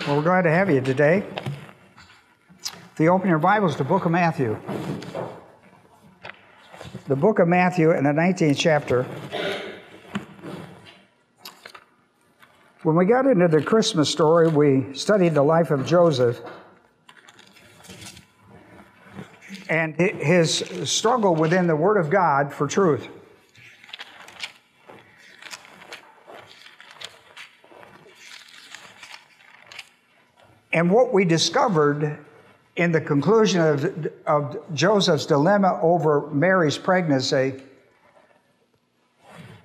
Well, we're glad to have you today. If you open your Bibles to the book of Matthew, the book of Matthew in the 19th chapter. When we got into the Christmas story, we studied the life of Joseph and his struggle within the Word of God for truth. And what we discovered in the conclusion of, of Joseph's dilemma over Mary's pregnancy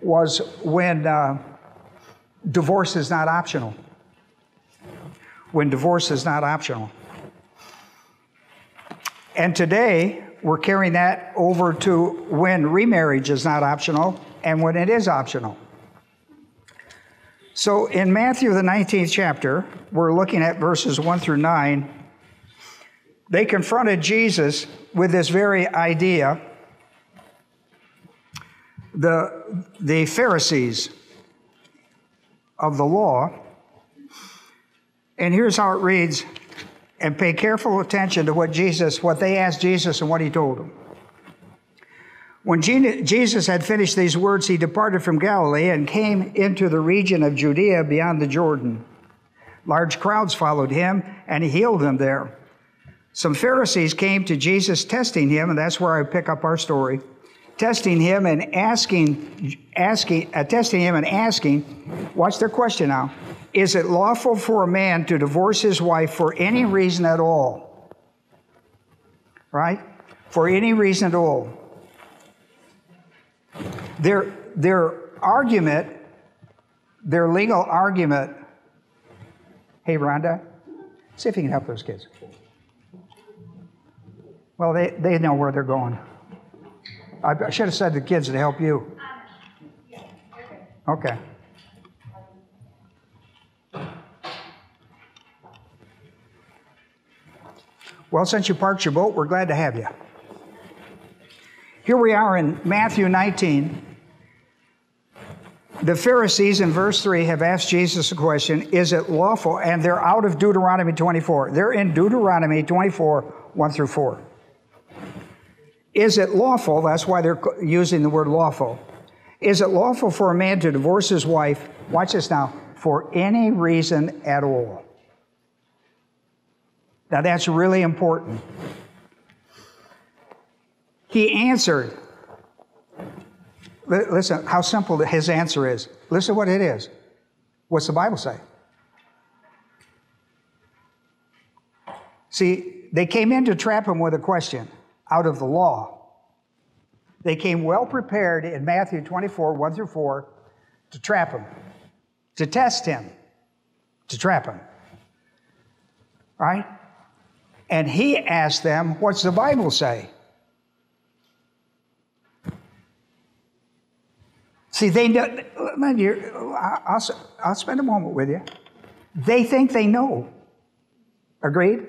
was when uh, divorce is not optional. When divorce is not optional. And today, we're carrying that over to when remarriage is not optional and when it is optional. So in Matthew, the 19th chapter, we're looking at verses 1 through 9. They confronted Jesus with this very idea. The, the Pharisees of the law. And here's how it reads, and pay careful attention to what Jesus, what they asked Jesus and what he told them. When Jesus had finished these words, he departed from Galilee and came into the region of Judea beyond the Jordan. Large crowds followed him, and he healed them there. Some Pharisees came to Jesus testing him, and that's where I pick up our story. Testing him and asking, asking, uh, testing him and asking, watch their question now. Is it lawful for a man to divorce his wife for any reason at all? Right? For any reason at all. Their, their argument, their legal argument, hey, Rhonda, see if you can help those kids. Well, they, they know where they're going. I, I should have said the kids to help you. Okay. Well, since you parked your boat, we're glad to have you. Here we are in Matthew 19. The Pharisees in verse 3 have asked Jesus a question Is it lawful? And they're out of Deuteronomy 24. They're in Deuteronomy 24, 1 through 4. Is it lawful? That's why they're using the word lawful. Is it lawful for a man to divorce his wife? Watch this now. For any reason at all. Now that's really important. He answered. Listen, how simple his answer is. Listen what it is. What's the Bible say? See, they came in to trap him with a question out of the law. They came well prepared in Matthew 24, 1 through 4, to trap him, to test him, to trap him. Right? And he asked them, What's the Bible say? See, they know, I'll, I'll spend a moment with you. They think they know. Agreed?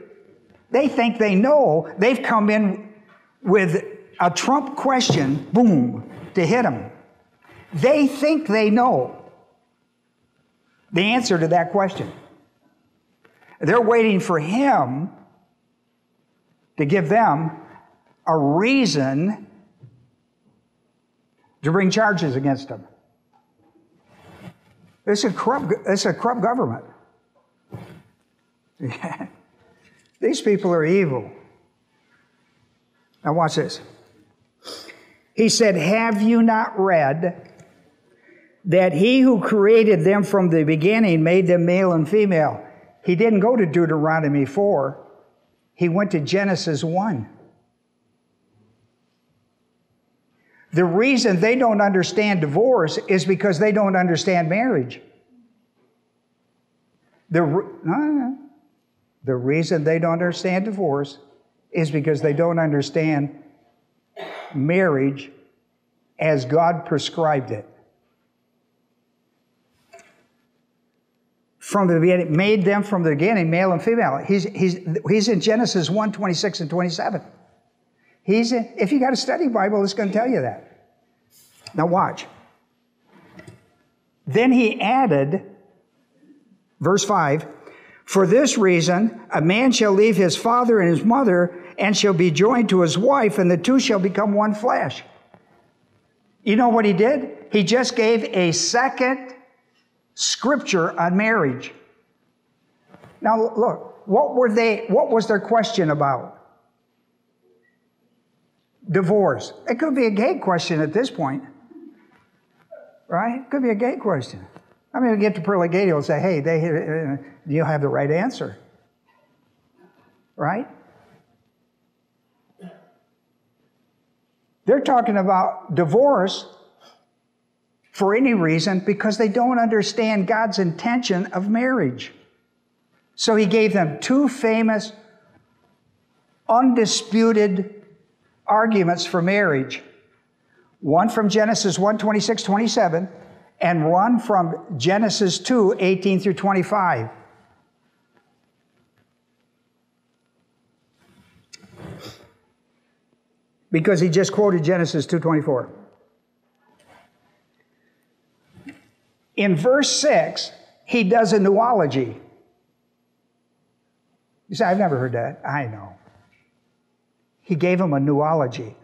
They think they know. They've come in with a Trump question, boom, to hit them. They think they know the answer to that question. They're waiting for him to give them a reason to bring charges against him. It's a corrupt, it's a corrupt government. These people are evil. Now, watch this. He said, Have you not read that he who created them from the beginning made them male and female? He didn't go to Deuteronomy 4, he went to Genesis 1. The reason they don't understand divorce is because they don't understand marriage. The, the reason they don't understand divorce is because they don't understand marriage as God prescribed it. From the beginning, made them from the beginning, male and female. He's, he's, he's in Genesis 1 26 and 27. He's in, if you got a study Bible, it's going to tell you that. Now watch. Then he added, verse 5, For this reason, a man shall leave his father and his mother and shall be joined to his wife, and the two shall become one flesh. You know what he did? He just gave a second scripture on marriage. Now look, what were they what was their question about? Divorce. It could be a gay question at this point. Right? It could be a gay question. I mean, we get to pearly gate, he'll say, hey, they, uh, you have the right answer. Right? They're talking about divorce for any reason because they don't understand God's intention of marriage. So he gave them two famous, undisputed arguments for marriage. One from Genesis 1 26, 27 and one from Genesis 2 18 through 25. Because he just quoted Genesis 2:24. In verse 6, he does a newology. You say, I've never heard that. I know. He gave him a newology,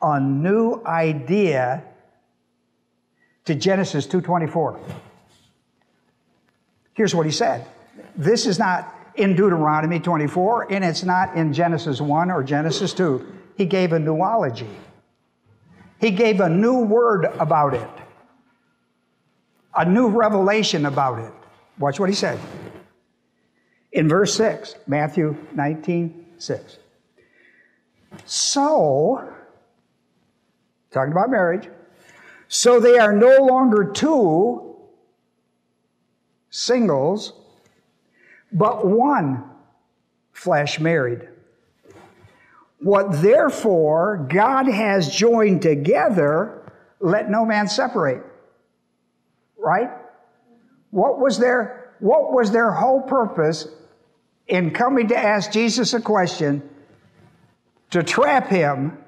a new idea to Genesis 2:24. Here's what he said. This is not in Deuteronomy 24 and it's not in Genesis 1 or Genesis 2. He gave a newology. He gave a new word about it. A new revelation about it. Watch what he said. In verse 6, Matthew 19, 6. So, talking about marriage, so they are no longer two singles, but one flesh married. What therefore God has joined together, let no man separate. Right? What was their what was their whole purpose in coming to ask Jesus a question to trap him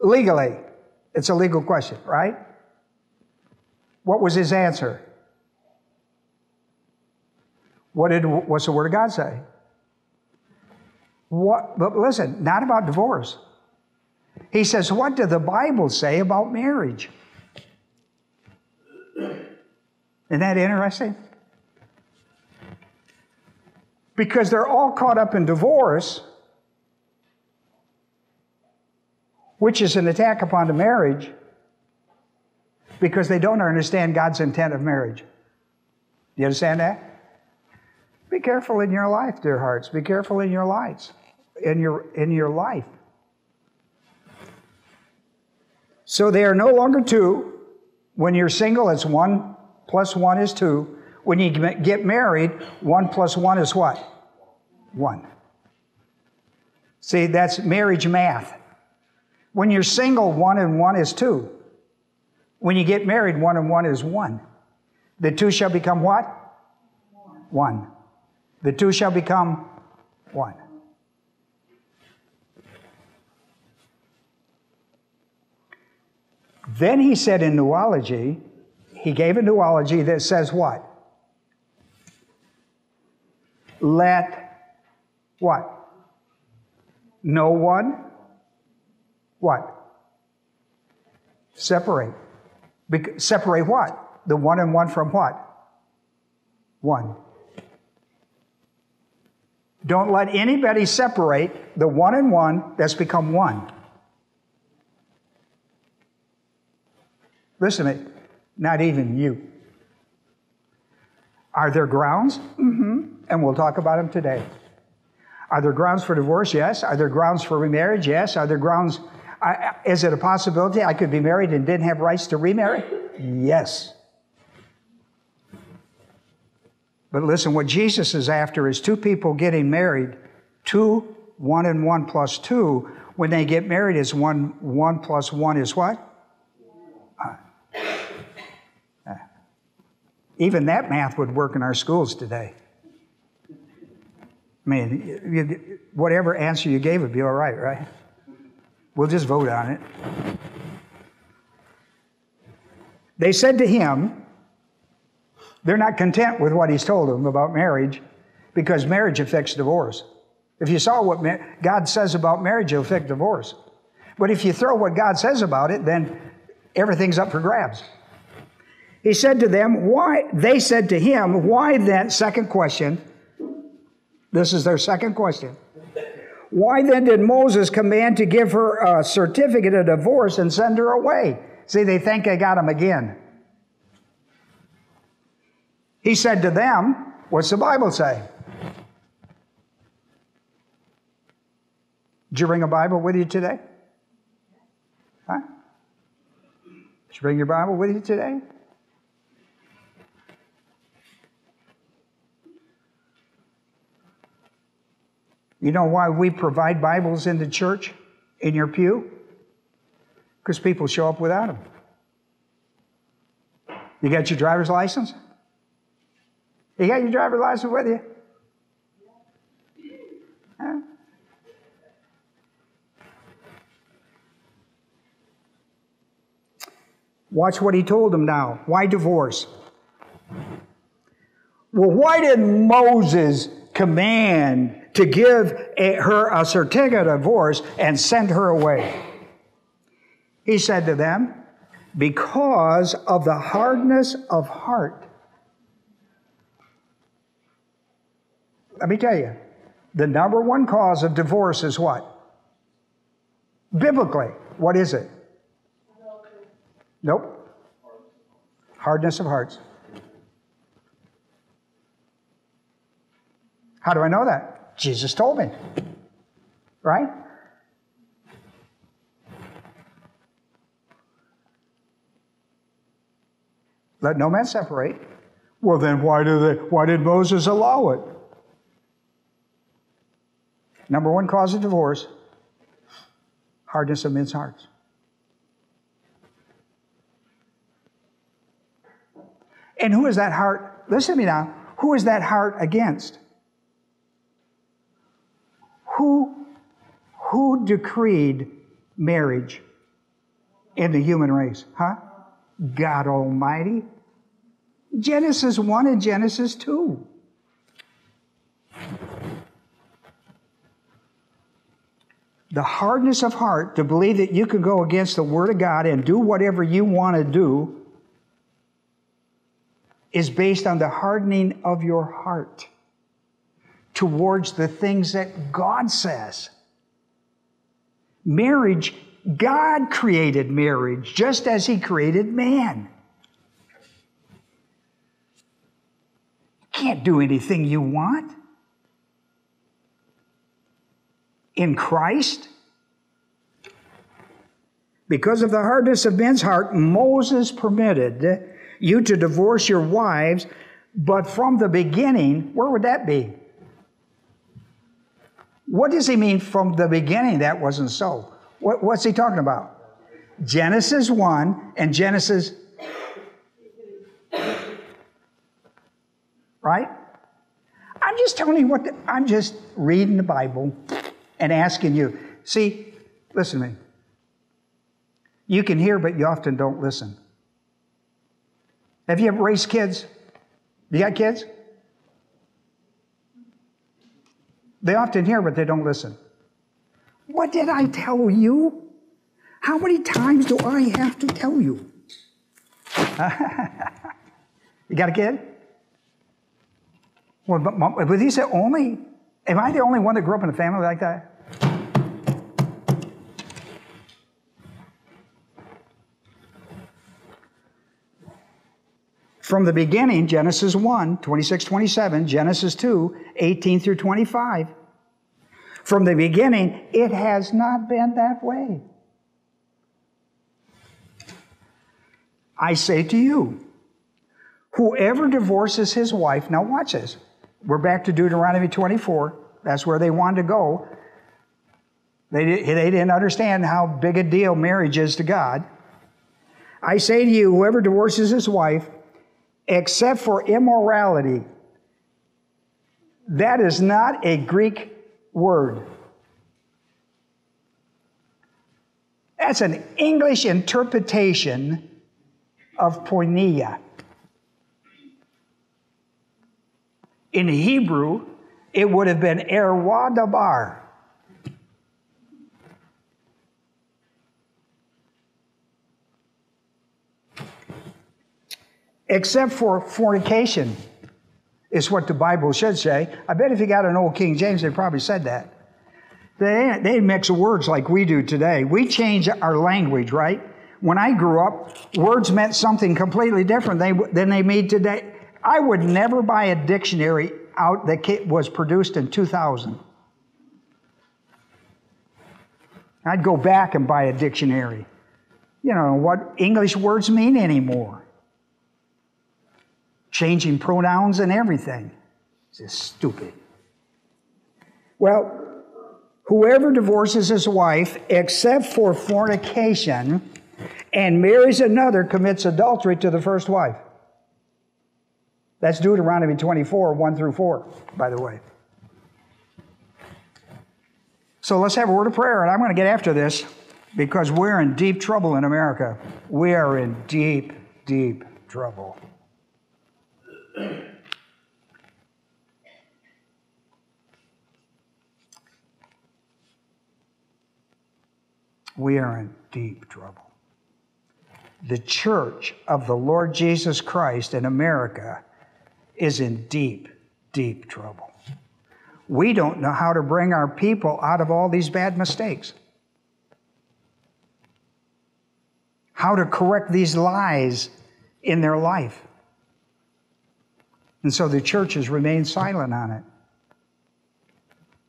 legally? It's a legal question, right? What was his answer? What did what's the word of God say? What but listen, not about divorce. He says, what did the Bible say about marriage? Isn't that interesting? Because they're all caught up in divorce, which is an attack upon the marriage because they don't understand God's intent of marriage. Do you understand that? Be careful in your life, dear hearts. Be careful in your lives, in your in your life. So they are no longer two. When you're single, it's one plus one is two. When you get married, one plus one is what? One. See, that's marriage math. When you're single, one and one is two. When you get married, one and one is one. The two shall become what? One. The two shall become one. Then he said in newology, he gave a newology that says what? Let what? No one what? Separate. Bec- separate what? The one and one from what? One. Don't let anybody separate the one and one that's become one. Listen to me, not even you. Are there grounds? Mm-hmm. And we'll talk about them today. Are there grounds for divorce? Yes. Are there grounds for remarriage? Yes. Are there grounds I, is it a possibility I could be married and didn't have rights to remarry? Yes. But listen, what Jesus is after is two people getting married, two, one and one plus two. When they get married, is one, one plus one is what? Uh, even that math would work in our schools today. I mean, whatever answer you gave would be all right, right? We'll just vote on it. They said to him, they're not content with what he's told them about marriage. because marriage affects divorce. If you saw what God says about marriage, it'll affect divorce. But if you throw what God says about it, then everything's up for grabs. He said to them, Why? They said to him, Why then? Second question. This is their second question. Why then did Moses command to give her a certificate of divorce and send her away? See, they think they got him again. He said to them, What's the Bible say? Did you bring a Bible with you today? Huh? Did you bring your Bible with you today? You know why we provide Bibles in the church, in your pew? Because people show up without them. You got your driver's license? You got your driver's license with you? Watch what he told them now. Why divorce? Well, why did Moses command to give a, her a certificate of divorce and send her away. He said to them, Because of the hardness of heart. Let me tell you, the number one cause of divorce is what? Biblically, what is it? Nope. Hardness of hearts. How do I know that? Jesus told me. Right? Let no man separate. Well, then why, do they, why did Moses allow it? Number one cause of divorce hardness of men's hearts. And who is that heart? Listen to me now. Who is that heart against? Who, who decreed marriage in the human race? Huh? God Almighty. Genesis 1 and Genesis 2. The hardness of heart to believe that you could go against the Word of God and do whatever you want to do is based on the hardening of your heart towards the things that God says. Marriage, God created marriage just as He created man. Can't do anything you want. In Christ, because of the hardness of men's heart, Moses permitted you to divorce your wives, but from the beginning, where would that be? What does he mean from the beginning that wasn't so? What, what's he talking about? Genesis 1 and Genesis. Right? I'm just telling you what, the, I'm just reading the Bible and asking you. See, listen to me. You can hear, but you often don't listen. Have you ever raised kids? You got kids? They often hear, but they don't listen. What did I tell you? How many times do I have to tell you? you got a kid? Well, but, but he said only. Am I the only one that grew up in a family like that? From the beginning, Genesis 1, 26, 27, Genesis 2, 18 through 25. From the beginning, it has not been that way. I say to you, whoever divorces his wife, now watch this. We're back to Deuteronomy 24. That's where they wanted to go. They, they didn't understand how big a deal marriage is to God. I say to you, whoever divorces his wife, except for immorality. That is not a Greek word. That's an English interpretation of porneia. In Hebrew, it would have been erwa Except for fornication, is what the Bible should say. I bet if you got an old King James, they probably said that. They, they mix words like we do today. We change our language, right? When I grew up, words meant something completely different than they mean today. I would never buy a dictionary out that was produced in 2000. I'd go back and buy a dictionary. You know what English words mean anymore. Changing pronouns and everything. It's just stupid. Well, whoever divorces his wife except for fornication and marries another commits adultery to the first wife. That's Deuteronomy 24, 1 through 4, by the way. So let's have a word of prayer, and I'm going to get after this because we're in deep trouble in America. We are in deep, deep trouble. We are in deep trouble. The church of the Lord Jesus Christ in America is in deep, deep trouble. We don't know how to bring our people out of all these bad mistakes. How to correct these lies in their life. And so the church has remained silent on it.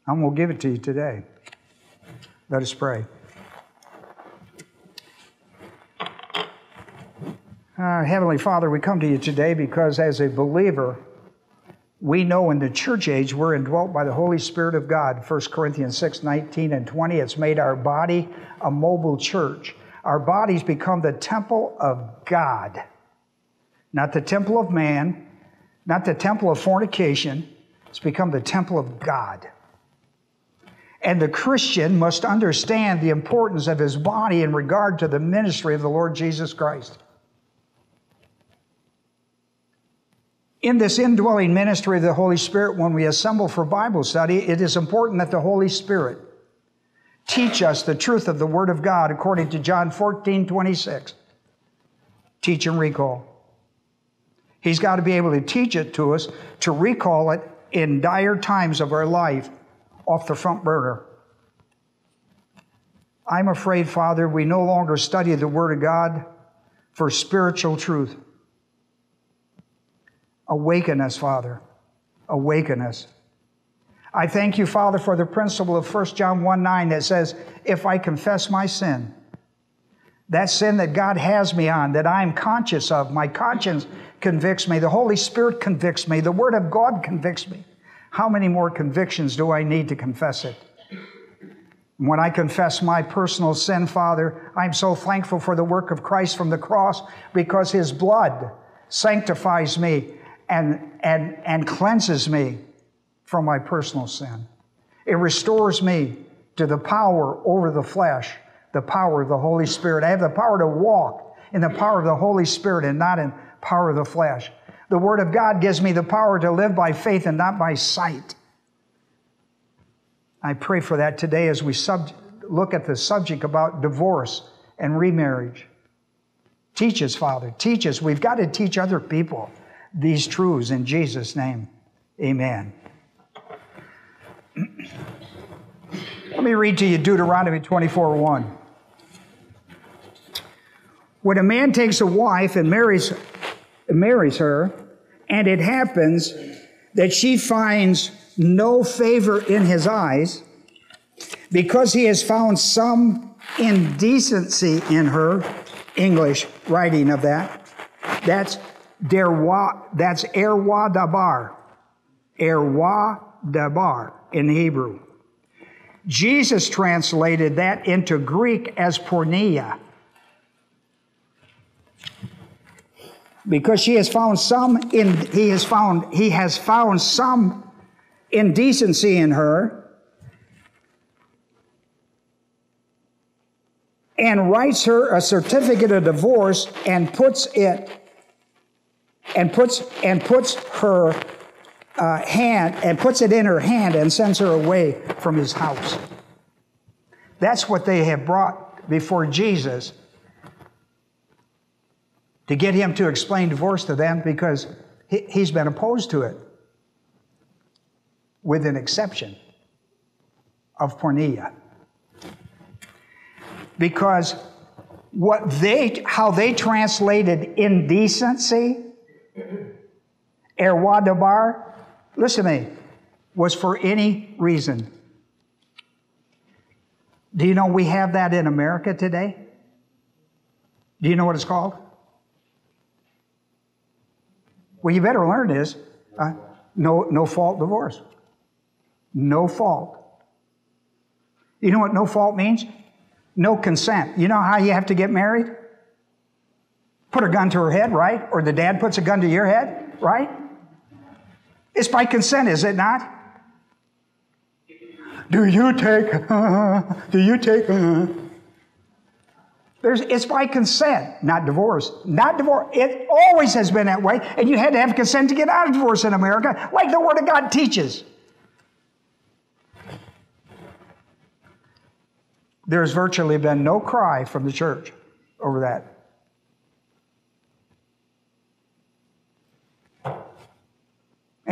Going to give it to you today. Let us pray. Uh, Heavenly Father, we come to you today because as a believer, we know in the church age we're indwelt by the Holy Spirit of God. 1 Corinthians 6 19 and 20. It's made our body a mobile church. Our bodies become the temple of God, not the temple of man, not the temple of fornication. It's become the temple of God. And the Christian must understand the importance of his body in regard to the ministry of the Lord Jesus Christ. In this indwelling ministry of the Holy Spirit, when we assemble for Bible study, it is important that the Holy Spirit teach us the truth of the Word of God according to John 14, 26. Teach and recall. He's got to be able to teach it to us, to recall it in dire times of our life off the front burner. I'm afraid, Father, we no longer study the Word of God for spiritual truth. Awaken us, Father. Awaken us. I thank you, Father, for the principle of 1 John 1 9 that says, If I confess my sin, that sin that God has me on, that I'm conscious of, my conscience convicts me, the Holy Spirit convicts me, the Word of God convicts me. How many more convictions do I need to confess it? When I confess my personal sin, Father, I'm so thankful for the work of Christ from the cross because His blood sanctifies me and, and, and cleanses me from my personal sin. It restores me to the power over the flesh, the power of the Holy Spirit. I have the power to walk in the power of the Holy Spirit and not in power of the flesh. The Word of God gives me the power to live by faith and not by sight. I pray for that today as we sub- look at the subject about divorce and remarriage. Teach us, Father. Teach us. We've got to teach other people these truths in Jesus' name. Amen. Let me read to you Deuteronomy 24 1. When a man takes a wife and marries, marries her, and it happens that she finds no favor in his eyes, because he has found some indecency in her, English writing of that, that's Derwa, that's erwa dabar. Erwa dabar in Hebrew. Jesus translated that into Greek as porneia. Because she has found some in, he has found, he has found some indecency in her. And writes her a certificate of divorce and puts it and puts and puts her uh, hand and puts it in her hand and sends her away from his house. That's what they have brought before Jesus to get him to explain divorce to them because he, he's been opposed to it, with an exception of porneia. Because what they, how they translated indecency, erwa dabar, listen to me, was for any reason. Do you know we have that in America today? Do you know what it's called? Well, you better learn is uh, no, no fault divorce. No fault. You know what no fault means? No consent. You know how you have to get married? Put a gun to her head, right? Or the dad puts a gun to your head, right? It's by consent, is it not? Do you take, uh, do you take, uh, there's, it's by consent, not divorce. Not divorce. It always has been that way, and you had to have consent to get out of divorce in America, like the Word of God teaches. There's virtually been no cry from the church over that.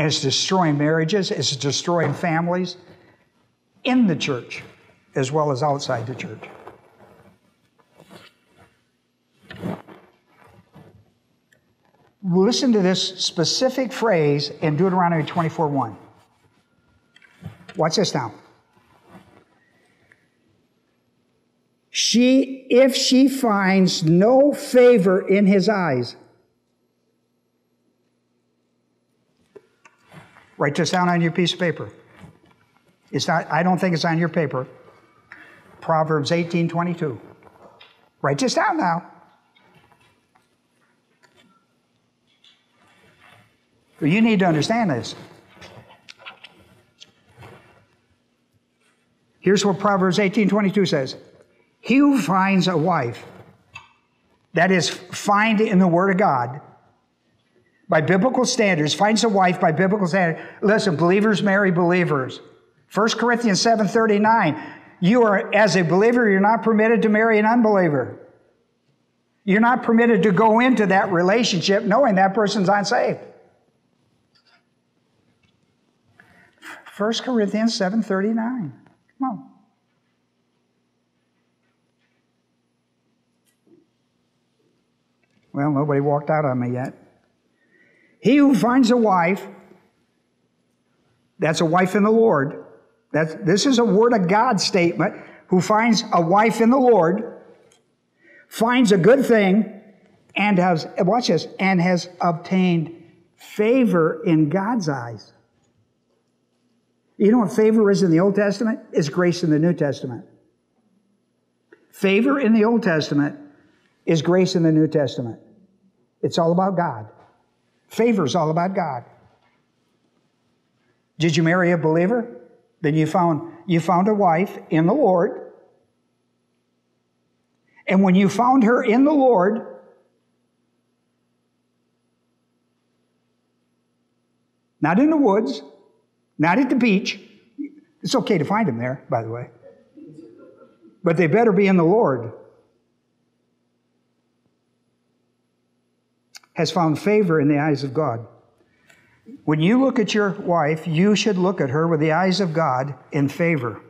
And it's destroying marriages, it's destroying families in the church as well as outside the church. Listen to this specific phrase in Deuteronomy 24 1. Watch this now. She, if she finds no favor in his eyes, write this down on your piece of paper. It's not, I don't think it's on your paper. Proverbs 18 22. Write this down now. You need to understand this. Here's what Proverbs 18:22 says. He who finds a wife, that is, find in the Word of God, by biblical standards, finds a wife by biblical standards. Listen, believers marry believers. 1 Corinthians 7:39. You are, as a believer, you're not permitted to marry an unbeliever. You're not permitted to go into that relationship knowing that person's unsaved. 1 Corinthians 7.39. Come on. Well, nobody walked out on me yet. He who finds a wife, that's a wife in the Lord. That's, this is a word of God statement. Who finds a wife in the Lord, finds a good thing, and has, watch this, and has obtained favor in God's eyes. You know what favor is in the Old Testament? It's grace in the New Testament. Favor in the Old Testament is grace in the New Testament. It's all about God. Favor is all about God. Did you marry a believer? Then you found you found a wife in the Lord. And when you found her in the Lord, not in the woods, not at the beach. It's okay to find them there, by the way. But they better be in the Lord. Has found favor in the eyes of God. When you look at your wife, you should look at her with the eyes of God in favor.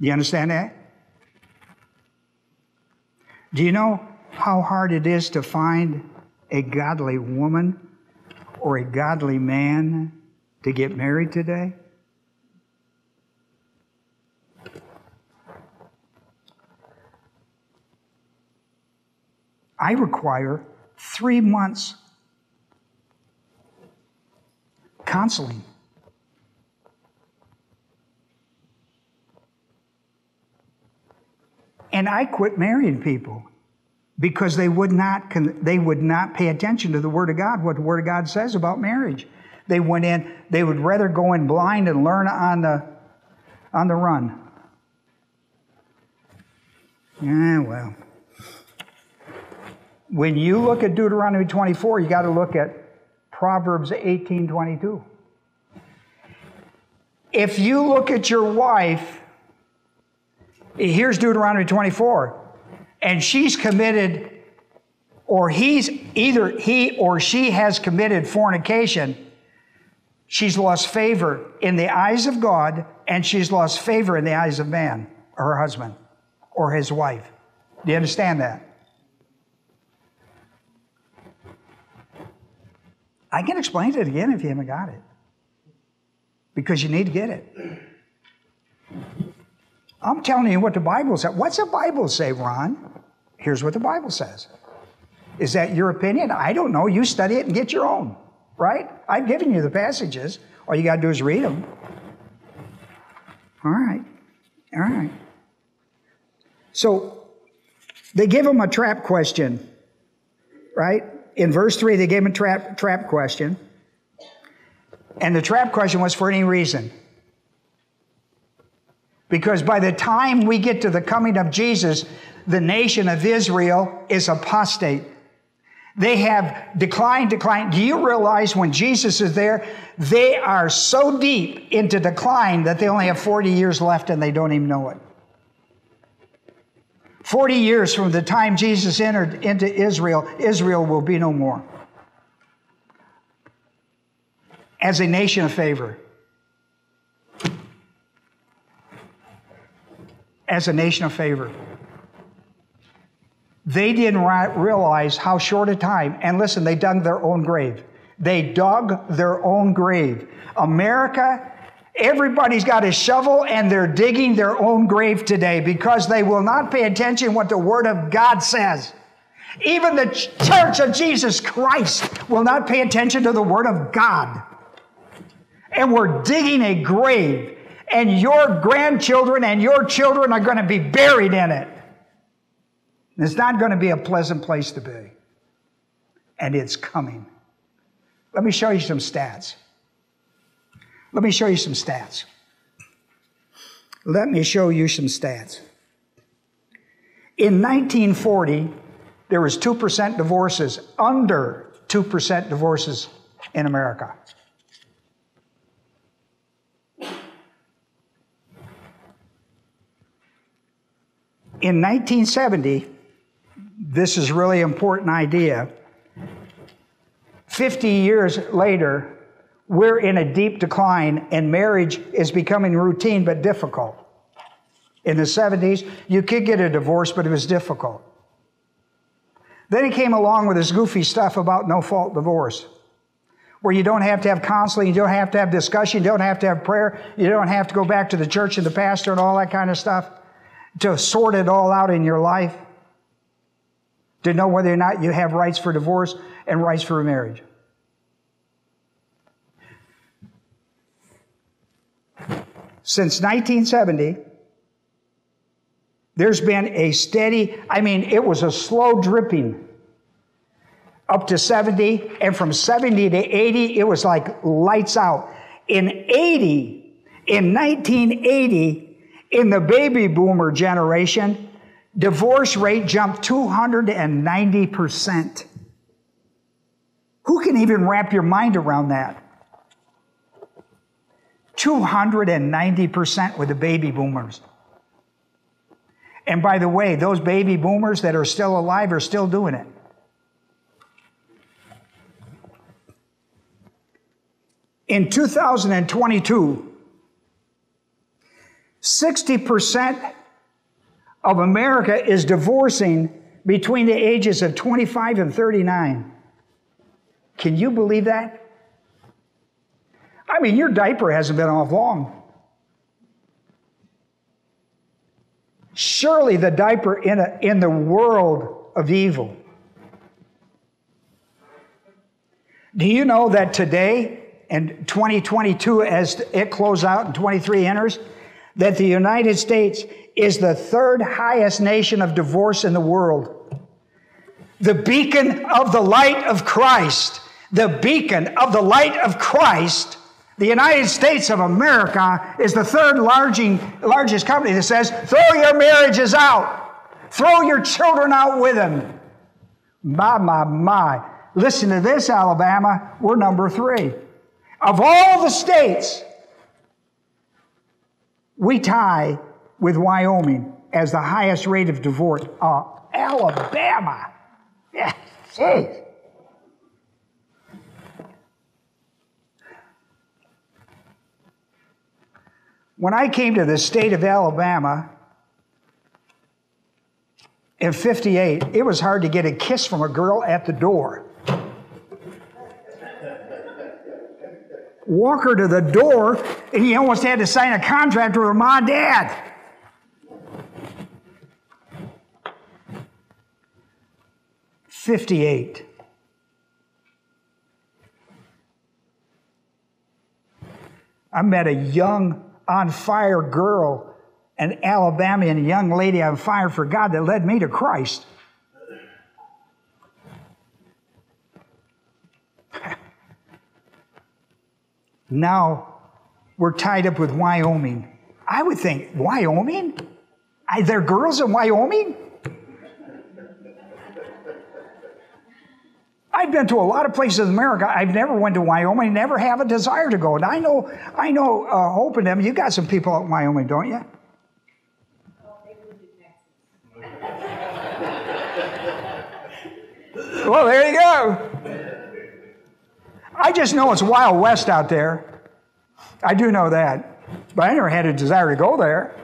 Do you understand that? Do you know how hard it is to find a godly woman or a godly man to get married today? I require three months counseling. And I quit marrying people because they would not they would not pay attention to the word of God what the word of God says about marriage they went in, they would rather go in blind and learn on the, on the run. Yeah, well. When you look at Deuteronomy 24, you got to look at Proverbs 18 22. if you look at your wife, here's Deuteronomy 24, and she's committed, or he's either he or she has committed fornication, she's lost favor in the eyes of God, and she's lost favor in the eyes of man, her husband, or his wife. Do you understand that? I can explain it again if you haven't got it because you need to get it. I'm telling you what the Bible says. What's the Bible say, Ron? Here's what the Bible says. Is that your opinion? I don't know. You study it and get your own, right? I've given you the passages. All you got to do is read them. All right. All right. So they give him a trap question, right? In verse 3, they gave him a trap, trap question. And the trap question was for any reason. Because by the time we get to the coming of Jesus, the nation of Israel is apostate. They have declined, declined. Do you realize when Jesus is there, they are so deep into decline that they only have 40 years left and they don't even know it? 40 years from the time Jesus entered into Israel, Israel will be no more. as a nation of favor. As a nation of favor. They didn't realize how short a time, and listen, they dug their own grave. They dug their own grave. America, everybody's got a shovel and they're digging their own grave today because they will not pay attention what the Word of God says. Even the Church of Jesus Christ will not pay attention to the Word of God and we're digging a grave, and your grandchildren and your children are going to be buried in it. It's not going to be a pleasant place to be. And it's coming. Let me show you some stats. Let me show you some stats. Let me show you some stats. In 1940, there was 2% divorces, under 2% divorces in America. In 1970, this is really important idea. 50 years later, we're in a deep decline and marriage is becoming routine but difficult. In the 70s, you could get a divorce, but it was difficult. Then he came along with this goofy stuff about no fault divorce, where you don't have to have counseling, you don't have to have discussion, you don't have to have prayer, you don't have to go back to the church and the pastor and all that kind of stuff to sort it all out in your life, to know whether or not you have rights for divorce and rights for marriage. Since 1970, there's been a steady, I mean, it was a slow dripping up to 70, and from 70 to 80, it was like lights out. In 80, in 1980, in the baby boomer generation, divorce rate jumped 290%. Who can even wrap your mind around that? 290% with the baby boomers. And by the way, those baby boomers that are still alive are still doing it. In 2022, 60% of America is divorcing between the ages of 25 and 39. Can you believe that? I mean, your diaper hasn't been off long. Surely the diaper in, a, in the world of evil. Do you know that today, and 2022, as it closes out and 23 enters, that the United States is the third highest nation of divorce in the world. The beacon of the light of Christ, the beacon of the light of Christ, the United States of America is the third largest company that says, throw your marriages out, throw your children out with them. My, my, my. Listen to this, Alabama. We're number three. Of all the states We tie with Wyoming as the highest rate of divorce. Uh, Alabama. Yeah, jeez. When I came to the state of Alabama in 58, it was hard to get a kiss from a girl at the door. Walk her to the door, and you almost had to sign a contract with her mom and dad. Fifty-eight. I met a young, on fire girl, an Alabamian young lady on fire for God that led me to Christ. now we're tied up with Wyoming. I would think, Wyoming? Are there girls in Wyoming? I've been to a lot of places in America. I've never went to Wyoming. Never have a desire to go. And I know, I know, uh, Hope and them. You got some people out in Wyoming, don't you? well, there you go. I just know it's Wild West out there. I do know that, but I never had a desire to go there.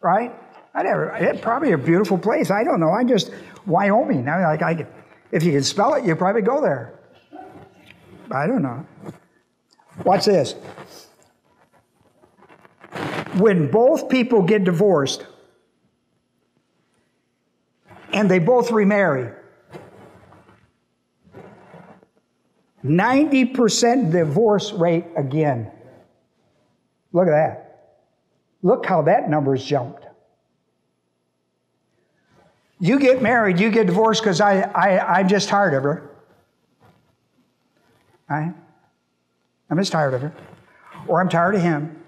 Right? I never. It's probably a beautiful place. I don't know. I just Wyoming. I mean, like I. If you can spell it, you probably go there. I don't know. Watch this. When both people get divorced and they both remarry, 90% divorce rate again. Look at that. Look how that number's jumped. You get married, you get divorced because I, I, I'm just tired of her. I, I'm just tired of her. Or I'm tired of him.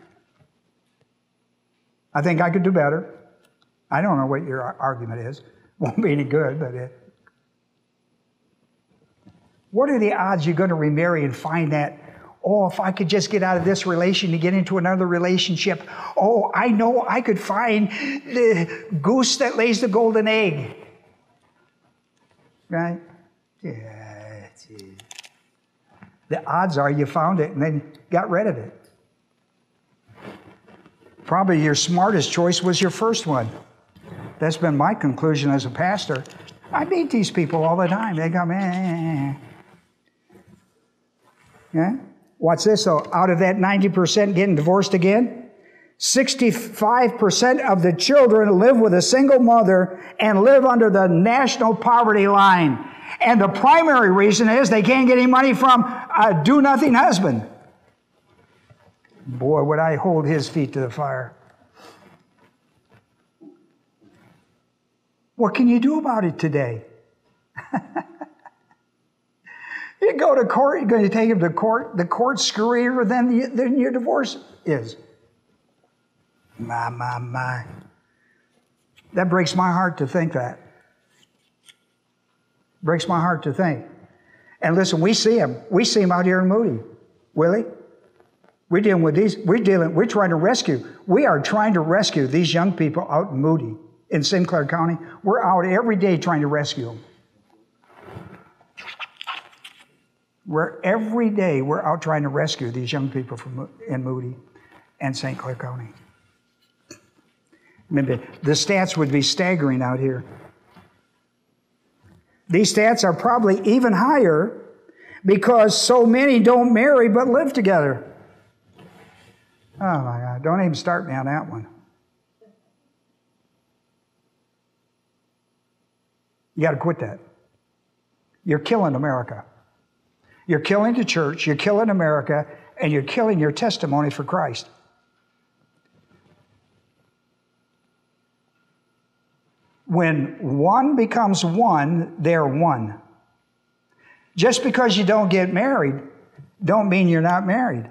I think I could do better. I don't know what your argument is. Won't be any good, but it. What are the odds you're going to remarry and find that Oh, if I could just get out of this relation to get into another relationship. Oh, I know I could find the goose that lays the golden egg. Right? Yeah. The odds are you found it and then got rid of it. Probably your smartest choice was your first one. That's been my conclusion as a pastor. I meet these people all the time. They go, man. Eh, eh, eh, yeah? Watch this though. Out of that 90% getting divorced again, 65% of the children live with a single mother and live under the national poverty line. And the primary reason is they can't get any money from a do nothing husband. Boy, would I hold his feet to the fire. What can you do about it today? You go to court, you're going to take him to court. The court's screwier than, the, than your divorce is. My, my, my. That breaks my heart to think that. Breaks my heart to think. And listen, we see him. We see him out here in Moody. Willie? We're dealing with these, we're dealing, we're trying to rescue. We are trying to rescue these young people out in Moody, in St. Clair County. We're out every day trying to rescue them. We're every day we're out trying to rescue these young people from in Moody and St. Clair County. Maybe the stats would be staggering out here. These stats are probably even higher because so many don't marry but live together. Oh my God, don't even start me on that one. You got to quit that. You're killing America. You're killing the church, you're killing America, and you're killing your testimony for Christ. When one becomes one, they're one. Just because you don't get married, don't mean you're not married.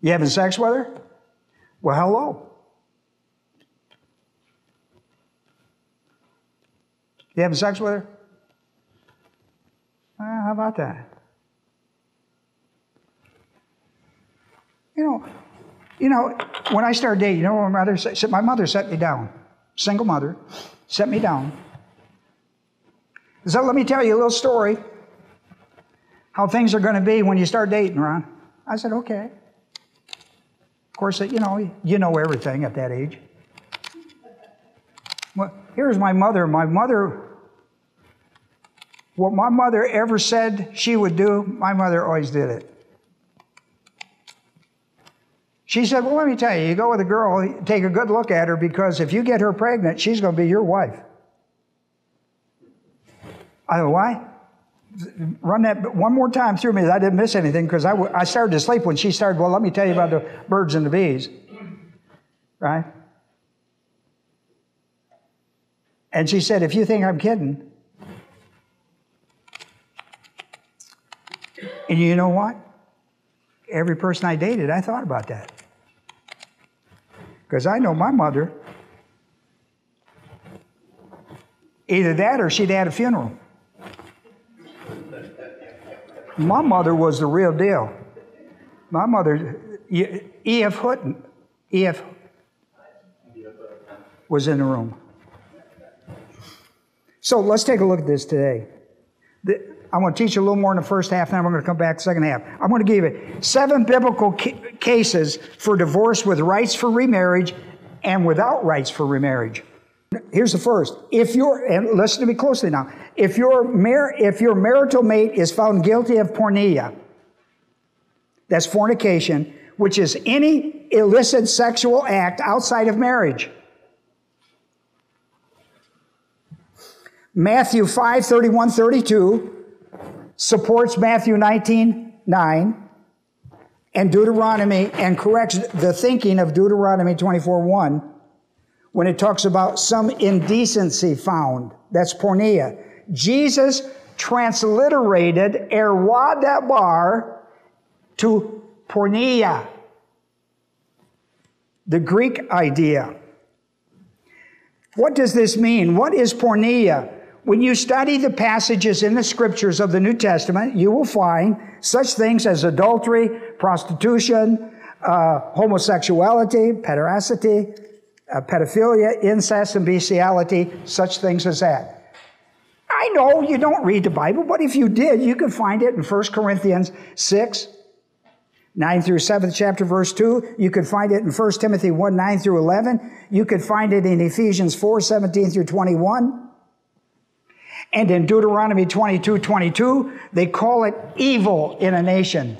You having sex with her? Well, hello. You having sex with her? Well, how about that? You know, you know, when I started dating, you know, my mother said, my mother set me down, single mother, set me down. So let me tell you a little story how things are going to be when you start dating, Ron. I said, okay. Of course, you know, you know everything at that age. Well, here's my mother. My mother, what my mother ever said she would do, my mother always did it. She said, Well, let me tell you, you go with a girl, take a good look at her because if you get her pregnant, she's going to be your wife. I go, Why? Run that one more time through me. I didn't miss anything because I, I started to sleep when she started. Well, let me tell you about the birds and the bees. Right? And she said, If you think I'm kidding, and you know what? Every person I dated, I thought about that. Because I know my mother, either that or she'd had a funeral. My mother was the real deal. My mother, E.F. Hutton, E.F. was in the room. So let's take a look at this today. I'm going to teach you a little more in the first half, and then I'm going to come back the second half. I'm going to give you seven biblical ca- cases for divorce with rights for remarriage and without rights for remarriage. Here's the first. If you're, and listen to me closely now, if your, mar- if your marital mate is found guilty of porneia, that's fornication, which is any illicit sexual act outside of marriage. Matthew 5, 31, 32 supports Matthew 19 9 and Deuteronomy and corrects the thinking of Deuteronomy 24 1 when it talks about some indecency found. That's porneia. Jesus transliterated erwadabar to porneia, the Greek idea. What does this mean? What is porneia? When you study the passages in the scriptures of the New Testament, you will find such things as adultery, prostitution, uh, homosexuality, pederasty, uh, pedophilia, incest, and bestiality, such things as that. I know you don't read the Bible, but if you did, you could find it in 1 Corinthians 6, 9 through 7th chapter, verse 2. You could find it in 1 Timothy 1, 9 through 11. You could find it in Ephesians 4, 17 through 21. And in Deuteronomy 22 22, they call it evil in a nation.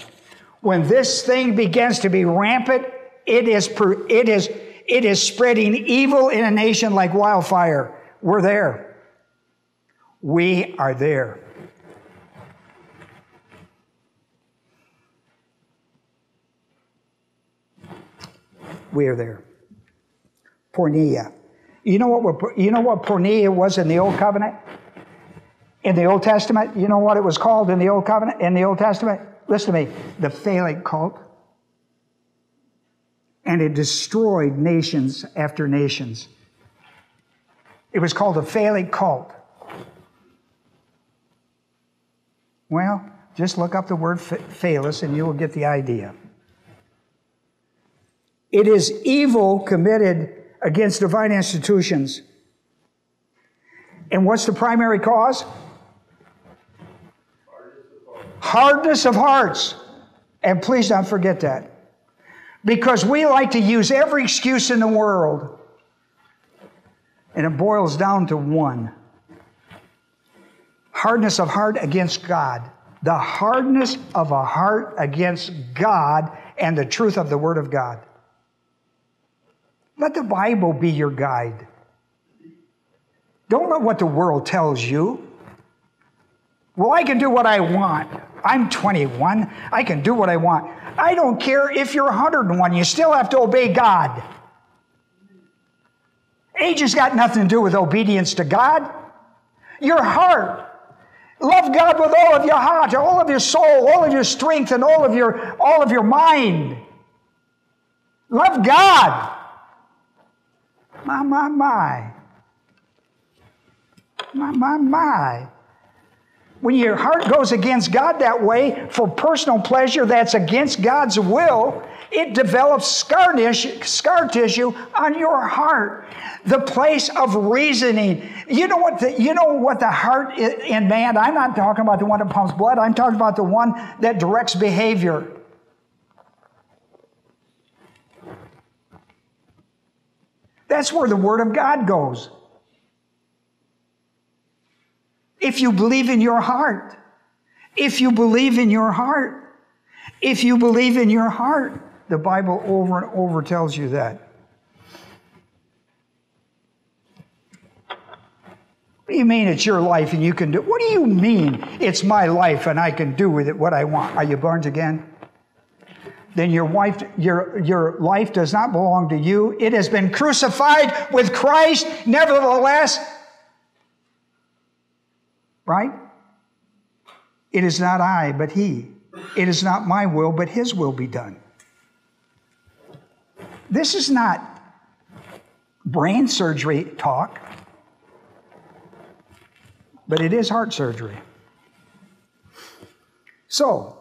When this thing begins to be rampant, it is, it is, it is spreading evil in a nation like wildfire. We're there. We are there. We are there. Porneia. You know what? You know what porneia was in the old covenant? In the Old Testament, you know what it was called in the Old Covenant, in the Old Testament? Listen to me. The Phallic cult. And it destroyed nations after nations. It was called the Phallic cult. Well, just look up the word phallus and you will get the idea. It is evil committed against divine institutions. And what's the primary cause? Hardness of hearts. And please don't forget that. Because we like to use every excuse in the world. And it boils down to one hardness of heart against God. The hardness of a heart against God and the truth of the Word of God. Let the Bible be your guide. Don't let what the world tells you. Well, I can do what I want. I'm 21. I can do what I want. I don't care if you're 101. You still have to obey God. Age has got nothing to do with obedience to God. Your heart. Love God with all of your heart, all of your soul, all of your strength, and all of your, all of your mind. Love God. My, my, my. My, my, my. When your heart goes against God that way for personal pleasure that's against God's will, it develops scar tissue, scar tissue on your heart. The place of reasoning. You know what the, you know what the heart in man, I'm not talking about the one that pumps blood, I'm talking about the one that directs behavior. That's where the Word of God goes. If you believe in your heart, if you believe in your heart, if you believe in your heart, the Bible over and over tells you that. What do you mean it's your life and you can do? What do you mean it's my life and I can do with it what I want? Are you born again? then your wife, your, your life does not belong to you. It has been crucified with Christ, nevertheless. Right? It is not I, but He. It is not my will, but His will be done. This is not brain surgery talk, but it is heart surgery. So,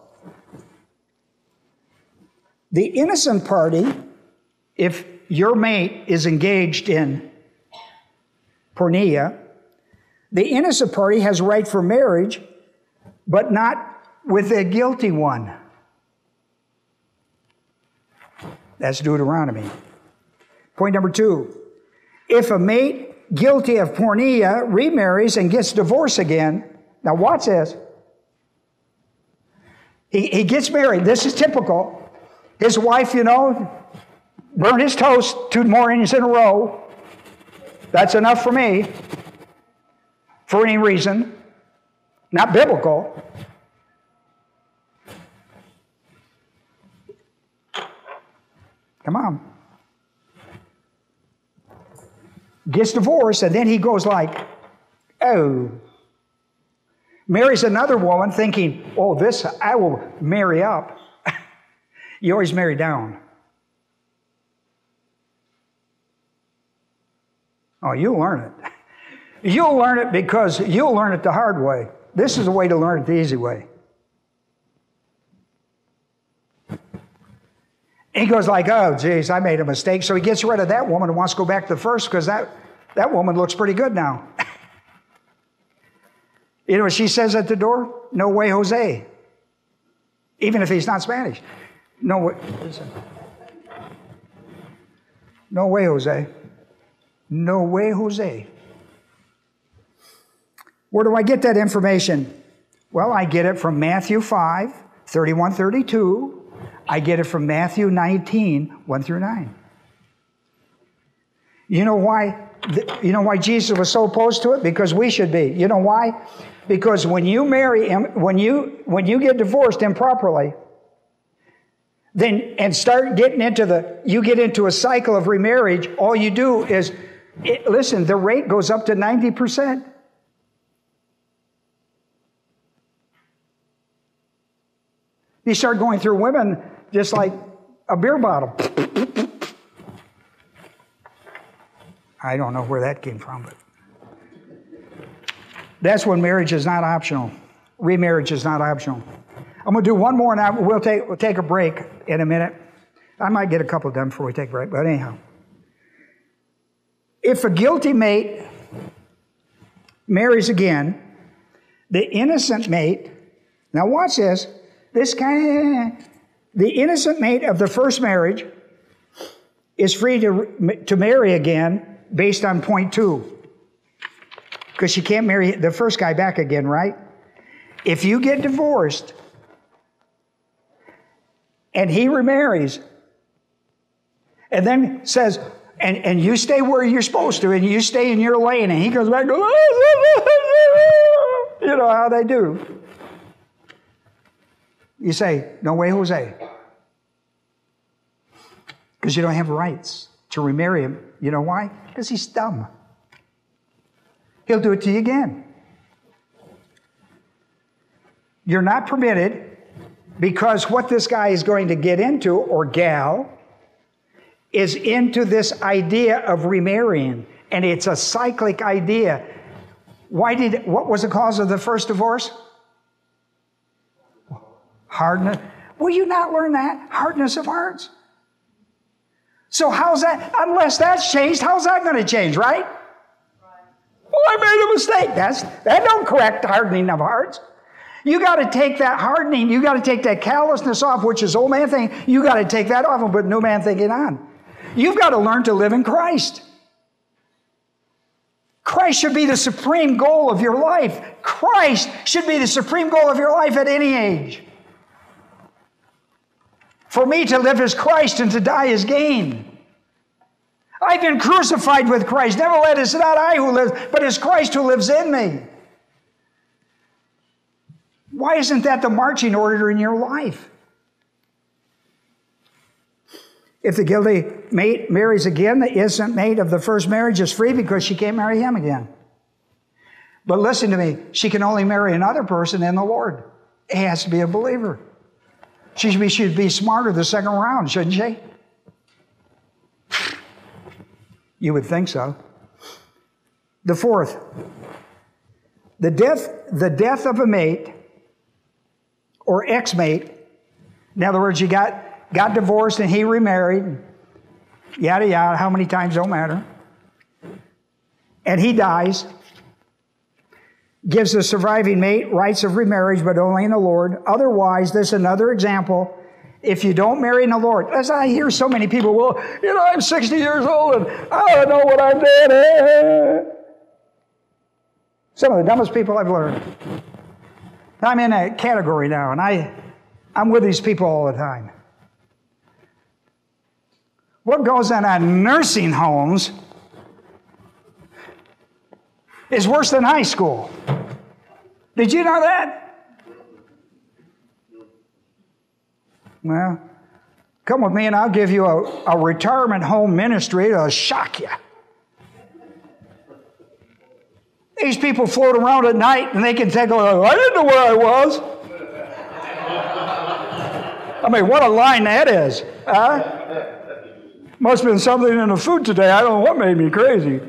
the innocent party, if your mate is engaged in porneia, the innocent party has right for marriage, but not with a guilty one. That's Deuteronomy. Point number two if a mate guilty of porneia remarries and gets divorced again, now watch this. He, he gets married. This is typical. His wife, you know, burned his toast two mornings in a row. That's enough for me. For any reason. Not biblical. Come on. Gets divorced, and then he goes like, oh. Marries another woman thinking, oh, this, I will marry up. You always marry down. Oh, you'll learn it. You'll learn it because you'll learn it the hard way. This is the way to learn it the easy way. He goes like, oh, geez, I made a mistake. So he gets rid of that woman and wants to go back to the first because that, that woman looks pretty good now. you know what she says at the door? No way, Jose. Even if he's not Spanish. No way. No way, Jose. No way, Jose. Where do I get that information? Well, I get it from Matthew 5, 31, 32. I get it from Matthew 19, 1 through 9. You know why? You know why Jesus was so opposed to it? Because we should be. You know why? Because when you marry, him, when you when you get divorced improperly, then and start getting into the you get into a cycle of remarriage all you do is it, listen the rate goes up to 90% you start going through women just like a beer bottle i don't know where that came from but that's when marriage is not optional remarriage is not optional I'm going to do one more, and I, we'll take we'll take a break in a minute. I might get a couple done before we take a break, but anyhow, if a guilty mate marries again, the innocent mate. Now watch this. This kind of the innocent mate of the first marriage is free to to marry again based on point two, because she can't marry the first guy back again, right? If you get divorced and he remarries and then says, and, and you stay where you're supposed to, and you stay in your lane, and he goes back, you know how they do. You say, No way, Jose. Because you don't have rights to remarry him. You know why? Because he's dumb. He'll do it to you again. You're not permitted because what this guy is going to get into, or gal, is into this idea of remarrying. And it's a cyclic idea. Why did, what was the cause of the first divorce? Hardness. Will you not learn that? Hardness of hearts. So how's that? Unless that's changed, how's that going to change, right? Well, I made a mistake. That's that don't correct hardening of hearts. You got to take that hardening, you got to take that callousness off, which is old man thing. You got to take that off and put new man thinking on. You've got to learn to live in Christ. Christ should be the supreme goal of your life. Christ should be the supreme goal of your life at any age. For me to live as Christ and to die is gain. I've been crucified with Christ. Nevertheless, it's not I who lives, but it's Christ who lives in me. Why isn't that the marching order in your life? If the guilty mate marries again, the innocent mate of the first marriage is free because she can't marry him again. But listen to me, she can only marry another person in the Lord. It has to be a believer. She should be, smarter the second round, shouldn't she? You would think so. The fourth, the death, the death of a mate or ex-mate. In other words, you got got divorced and he remarried. Yada yada. How many times don't matter. And he dies. Gives the surviving mate rights of remarriage, but only in the Lord. Otherwise, this is another example. If you don't marry in the Lord, as I hear so many people, well, you know, I'm 60 years old and I don't know what I'm doing. Some of the dumbest people I've learned. I'm in a category now, and I, I'm with these people all the time. What goes on at nursing homes is worse than high school. Did you know that? Well, come with me and I'll give you a, a retirement home ministry to shock you. These people float around at night and they can take a look. I didn't know where I was. I mean, what a line that is. Huh? Must have been something in the food today. I don't know what made me crazy.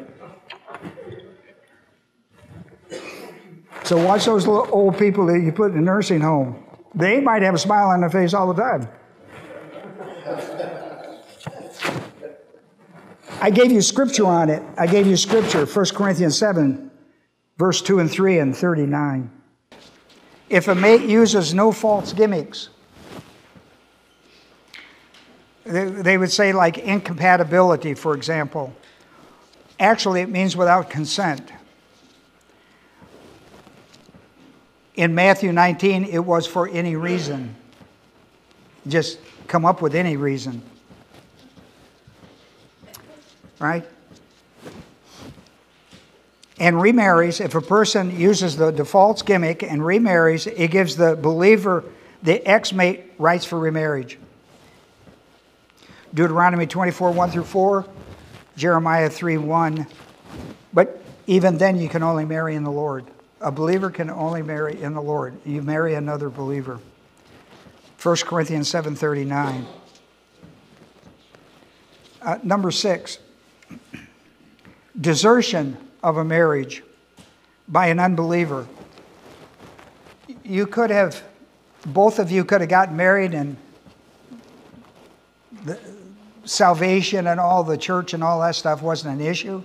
So watch those little old people that you put in a nursing home. They might have a smile on their face all the time. I gave you scripture on it. I gave you scripture, 1 Corinthians 7, verse 2 and 3 and 39. If a mate uses no false gimmicks, they would say like incompatibility, for example. Actually, it means without consent. In Matthew 19, it was for any reason. Just come up with any reason. Right? And remarries, if a person uses the default gimmick and remarries, it gives the believer, the ex mate, rights for remarriage. Deuteronomy 24, 1 through 4, Jeremiah 3, 1. But even then, you can only marry in the Lord. A believer can only marry in the Lord. You marry another believer. 1 Corinthians 7:39. Uh, number six, desertion of a marriage by an unbeliever. You could have, both of you could have gotten married and the, salvation and all the church and all that stuff wasn't an issue.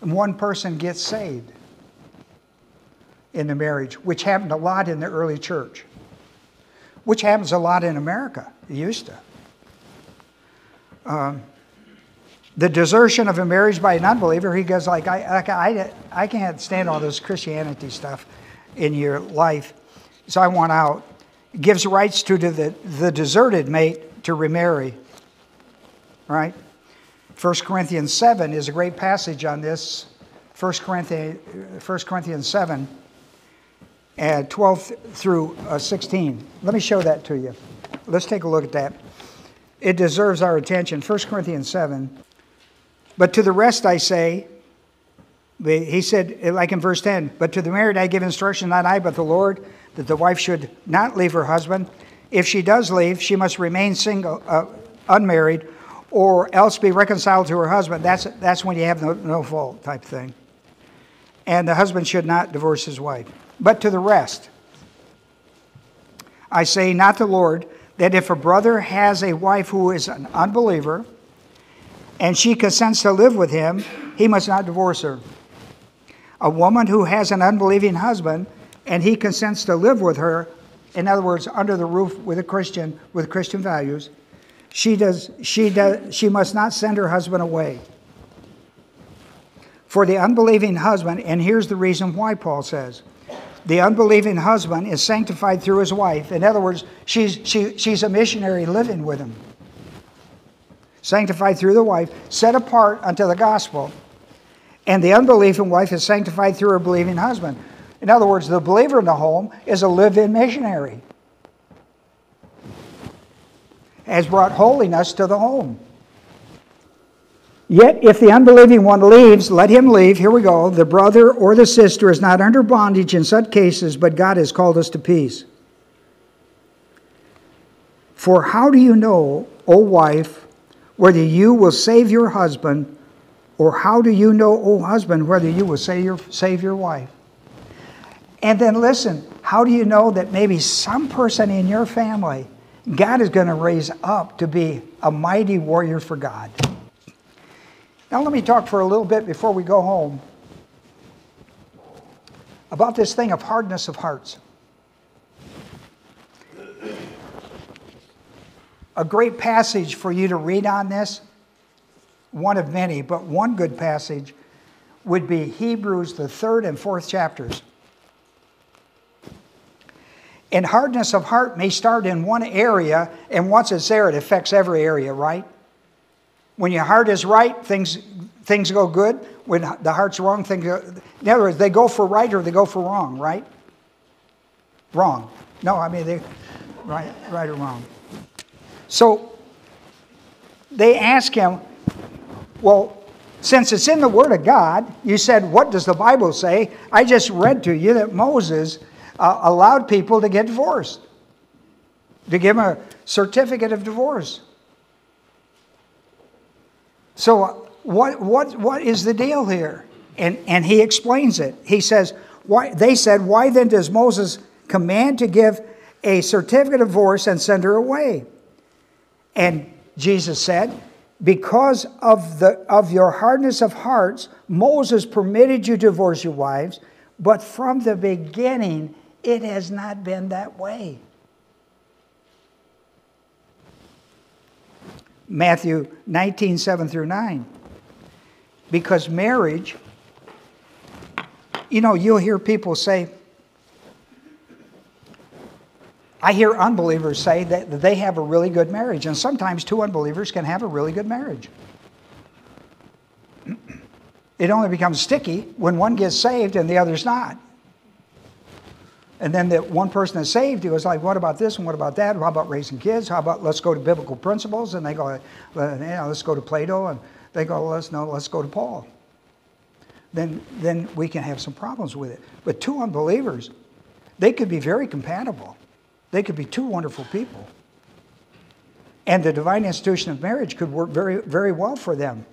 And one person gets saved in the marriage, which happened a lot in the early church, which happens a lot in America. It used to. Um, the desertion of a marriage by an unbeliever, he goes like, I, I, I can't stand all this Christianity stuff in your life, so I want out. Gives rights to the, the deserted mate to remarry right? 1 Corinthians 7 is a great passage on this. 1 Corinthians, 1 Corinthians 7, and 12 through uh, 16. Let me show that to you. Let's take a look at that. It deserves our attention. 1 Corinthians 7. But to the rest I say, he said, like in verse 10, but to the married I give instruction, not I, but the Lord, that the wife should not leave her husband. If she does leave, she must remain single, uh, unmarried, or else be reconciled to her husband. That's, that's when you have no, no fault type thing. And the husband should not divorce his wife. But to the rest, I say, not the Lord, that if a brother has a wife who is an unbeliever, and she consents to live with him, he must not divorce her. A woman who has an unbelieving husband and he consents to live with her, in other words, under the roof with a Christian with Christian values, she does she does she must not send her husband away. For the unbelieving husband, and here's the reason why Paul says, the unbelieving husband is sanctified through his wife. In other words, she's, she, she's a missionary living with him sanctified through the wife, set apart unto the gospel. And the unbelieving wife is sanctified through her believing husband. In other words, the believer in the home is a live in missionary, has brought holiness to the home. Yet, if the unbelieving one leaves, let him leave. Here we go. The brother or the sister is not under bondage in such cases, but God has called us to peace. For how do you know, O wife, whether you will save your husband, or how do you know, O husband, whether you will save your, save your wife? And then listen, how do you know that maybe some person in your family God is going to raise up to be a mighty warrior for God? Now, let me talk for a little bit before we go home about this thing of hardness of hearts. a great passage for you to read on this, one of many, but one good passage would be Hebrews, the third and fourth chapters. And hardness of heart may start in one area, and once it's there, it affects every area, right? When your heart is right, things, things go good. When the heart's wrong, things go. In other words, they go for right or they go for wrong, right? Wrong. No, I mean, they, right, right or wrong. So they ask him, Well, since it's in the Word of God, you said, What does the Bible say? I just read to you that Moses uh, allowed people to get divorced, to give them a certificate of divorce. So, uh, what, what, what is the deal here? And, and he explains it. He says, why, They said, Why then does Moses command to give a certificate of divorce and send her away? And Jesus said, Because of, the, of your hardness of hearts, Moses permitted you to divorce your wives, but from the beginning, it has not been that way. Matthew 19, 7 through 9. Because marriage, you know, you'll hear people say, I hear unbelievers say that they have a really good marriage, and sometimes two unbelievers can have a really good marriage. It only becomes sticky when one gets saved and the other's not. And then the one person that's saved, he was like, what about this and what about that? How about raising kids? How about let's go to biblical principles? And they go, uh, well, let's go to Plato. And they go, let's no, let's go to Paul. Then, then we can have some problems with it. But two unbelievers, they could be very compatible. They could be two wonderful people. And the divine institution of marriage could work very, very well for them.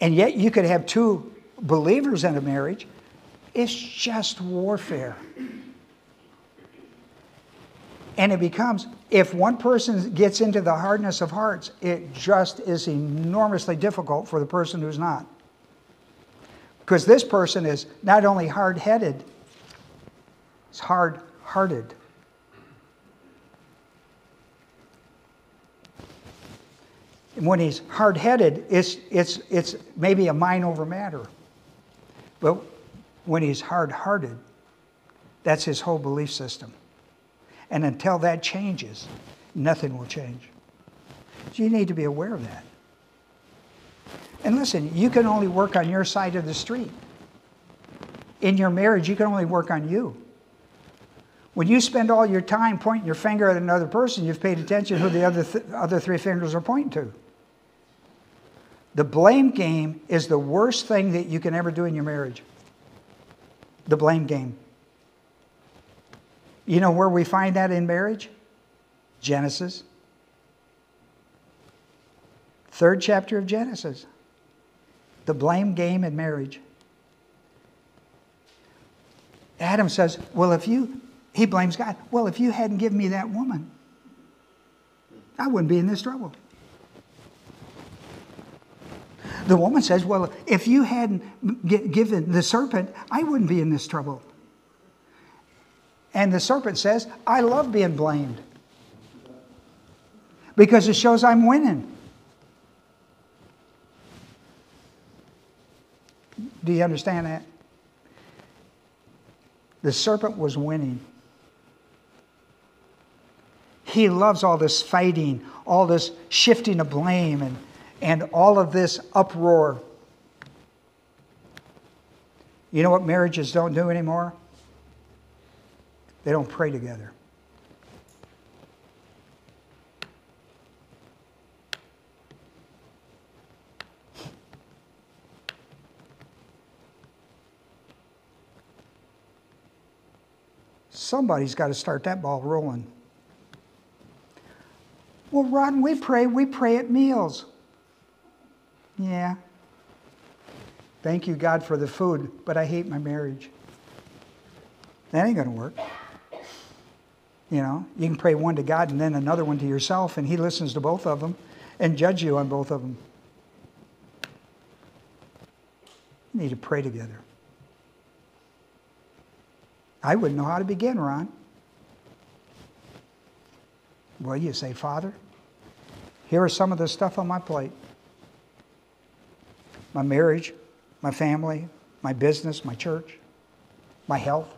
And yet, you could have two believers in a marriage. It's just warfare. And it becomes, if one person gets into the hardness of hearts, it just is enormously difficult for the person who's not. Because this person is not only hard headed, He's hard hearted. And when he's hard headed, it's, it's, it's maybe a mind over matter. But when he's hard hearted, that's his whole belief system. And until that changes, nothing will change. So you need to be aware of that. And listen, you can only work on your side of the street. In your marriage, you can only work on you. When you spend all your time pointing your finger at another person, you've paid attention who the other, th- other three fingers are pointing to. The blame game is the worst thing that you can ever do in your marriage. The blame game. You know where we find that in marriage? Genesis. Third chapter of Genesis. The blame game in marriage. Adam says, Well, if you He blames God. Well, if you hadn't given me that woman, I wouldn't be in this trouble. The woman says, Well, if you hadn't given the serpent, I wouldn't be in this trouble. And the serpent says, I love being blamed because it shows I'm winning. Do you understand that? The serpent was winning. He loves all this fighting, all this shifting of blame, and, and all of this uproar. You know what marriages don't do anymore? They don't pray together. Somebody's got to start that ball rolling. Well, Ron, we pray, we pray at meals. Yeah. Thank you, God, for the food, but I hate my marriage. That ain't going to work. You know, you can pray one to God and then another one to yourself, and He listens to both of them and judge you on both of them. You need to pray together. I wouldn't know how to begin, Ron. Well, you say, Father, here are some of the stuff on my plate my marriage, my family, my business, my church, my health.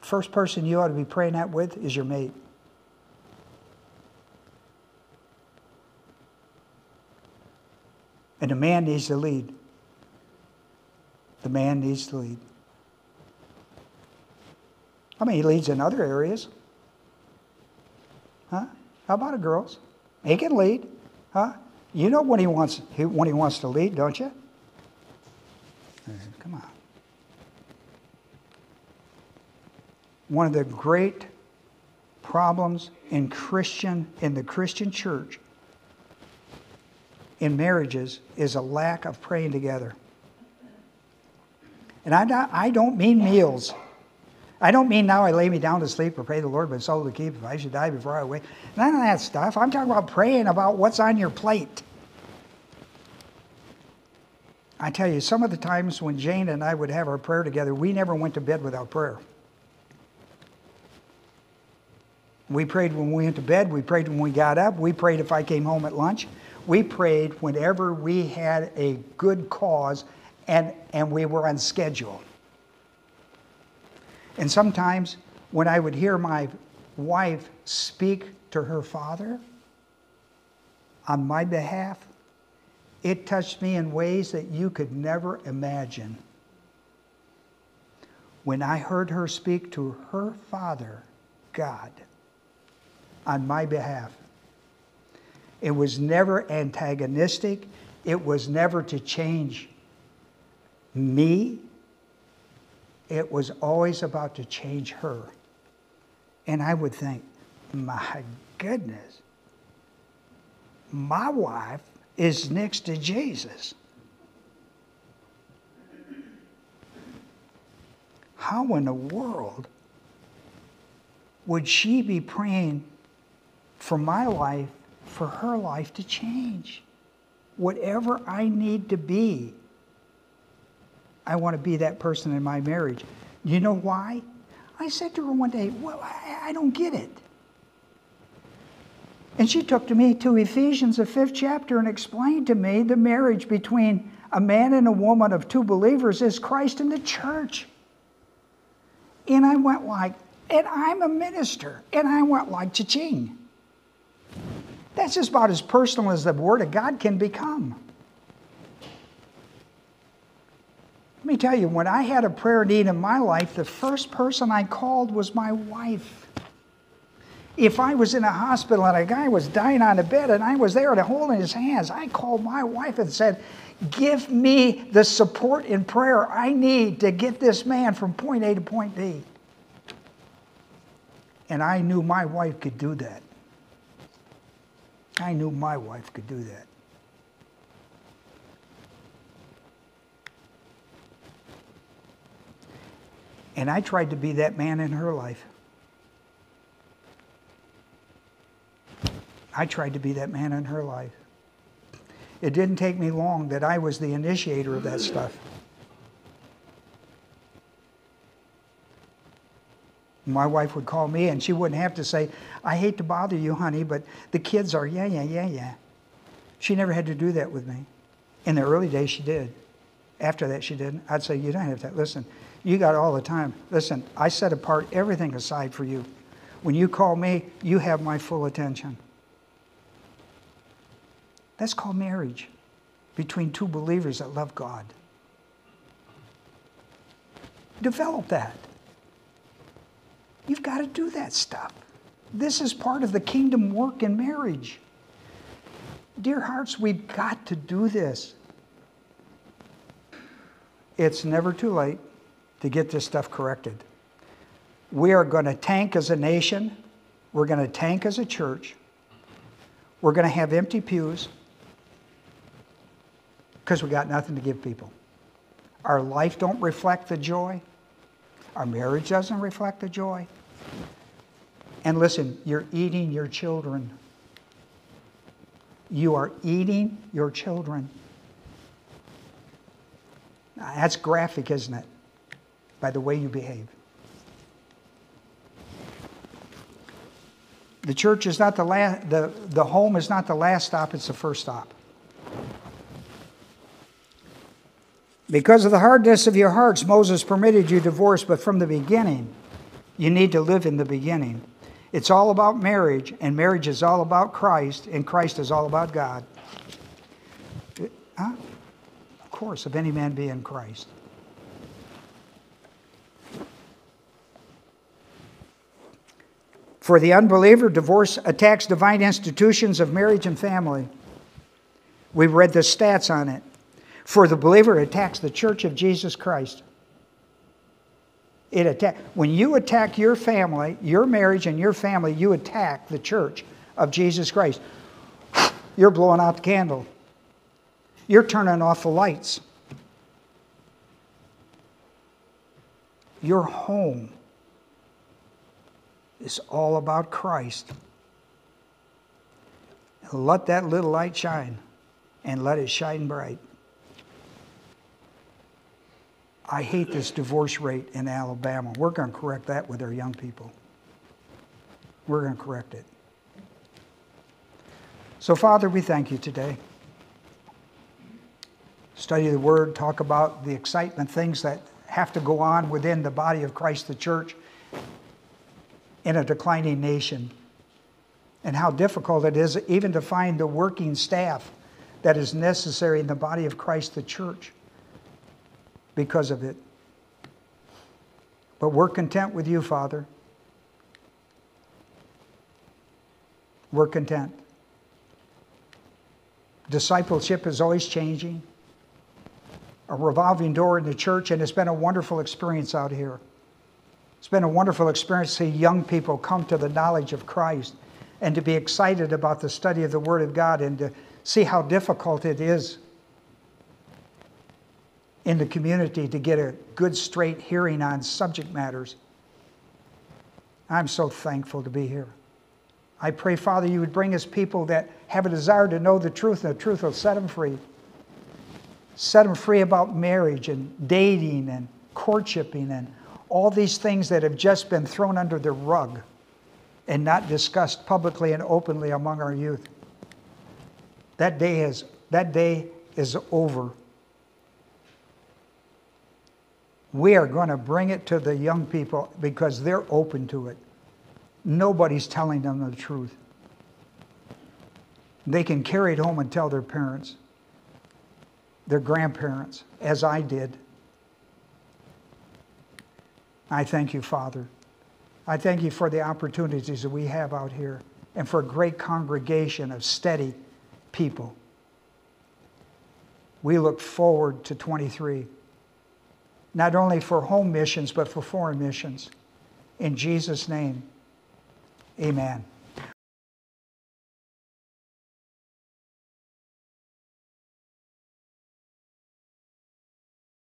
The first person you ought to be praying that with is your mate. And the man needs to lead. The man needs to lead. I mean, he leads in other areas. Huh? How about it, girls? He can lead. Huh? You know when he wants when he wants to lead, don't you? Come on. One of the great problems in Christian in the Christian church in marriages is a lack of praying together. And I, I don't mean meals. I don't mean now I lay me down to sleep or pray the Lord, my soul to keep if I should die before I wake. None of that stuff. I'm talking about praying about what's on your plate. I tell you, some of the times when Jane and I would have our prayer together, we never went to bed without prayer. We prayed when we went to bed. We prayed when we got up. We prayed if I came home at lunch. We prayed whenever we had a good cause and, and we were on schedule. And sometimes when I would hear my wife speak to her father on my behalf, it touched me in ways that you could never imagine. When I heard her speak to her father, God, on my behalf, it was never antagonistic. It was never to change me, it was always about to change her. And I would think, my goodness, my wife is next to Jesus. How in the world would she be praying for my life, for her life to change? Whatever I need to be I want to be that person in my marriage. Do you know why? I said to her one day, Well, I, I don't get it. And she took to me to Ephesians, the fifth chapter, and explained to me the marriage between a man and a woman of two believers is Christ and the church. And I went like, and I'm a minister. And I went like, cha-ching. That's just about as personal as the Word of God can become. Let me tell you, when I had a prayer need in my life, the first person I called was my wife. If I was in a hospital and a guy was dying on a bed and I was there to hold in his hands, I called my wife and said, Give me the support in prayer I need to get this man from point A to point B. And I knew my wife could do that. I knew my wife could do that. And I tried to be that man in her life. I tried to be that man in her life. It didn't take me long that I was the initiator of that stuff. My wife would call me and she wouldn't have to say, I hate to bother you, honey, but the kids are, yeah, yeah, yeah, yeah. She never had to do that with me. In the early days, she did. After that, she didn't. I'd say, You don't have to. Listen, you got all the time. Listen, I set apart everything aside for you. When you call me, you have my full attention. That's called marriage between two believers that love God. Develop that. You've got to do that stuff. This is part of the kingdom work in marriage. Dear hearts, we've got to do this. It's never too late to get this stuff corrected. We are going to tank as a nation. We're going to tank as a church. We're going to have empty pews because we got nothing to give people. Our life don't reflect the joy. Our marriage doesn't reflect the joy. And listen, you're eating your children. You are eating your children. That's graphic, isn't it? By the way you behave. The church is not the last, the, the home is not the last stop, it's the first stop. Because of the hardness of your hearts, Moses permitted you divorce, but from the beginning, you need to live in the beginning. It's all about marriage, and marriage is all about Christ, and Christ is all about God. Huh? Of course, if any man be in Christ. For the unbeliever, divorce attacks divine institutions of marriage and family. We've read the stats on it. For the believer, it attacks the church of Jesus Christ. It attack, when you attack your family, your marriage, and your family, you attack the church of Jesus Christ. You're blowing out the candle. You're turning off the lights. Your home is all about Christ. Let that little light shine and let it shine bright. I hate this divorce rate in Alabama. We're going to correct that with our young people. We're going to correct it. So, Father, we thank you today. Study the Word, talk about the excitement, things that have to go on within the body of Christ, the church, in a declining nation, and how difficult it is even to find the working staff that is necessary in the body of Christ, the church because of it. But we're content with you, Father. We're content. Discipleship is always changing. A revolving door in the church, and it's been a wonderful experience out here. It's been a wonderful experience to see young people come to the knowledge of Christ and to be excited about the study of the Word of God and to see how difficult it is in the community to get a good, straight hearing on subject matters. I'm so thankful to be here. I pray, Father, you would bring us people that have a desire to know the truth, and the truth will set them free. Set them free about marriage and dating and courtshiping and all these things that have just been thrown under the rug and not discussed publicly and openly among our youth. That day is, that day is over. We are going to bring it to the young people because they're open to it. Nobody's telling them the truth. They can carry it home and tell their parents, their grandparents, as I did. I thank you, Father. I thank you for the opportunities that we have out here and for a great congregation of steady people. We look forward to 23 not only for home missions, but for foreign missions. In Jesus' name, amen.